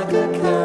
like a cat.